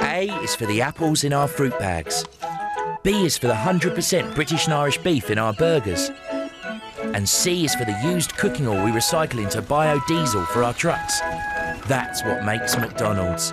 A is for the apples in our fruit bags. B is for the 100% British and Irish beef in our burgers. And C is for the used cooking oil we recycle into biodiesel for our trucks. That's what makes McDonald's.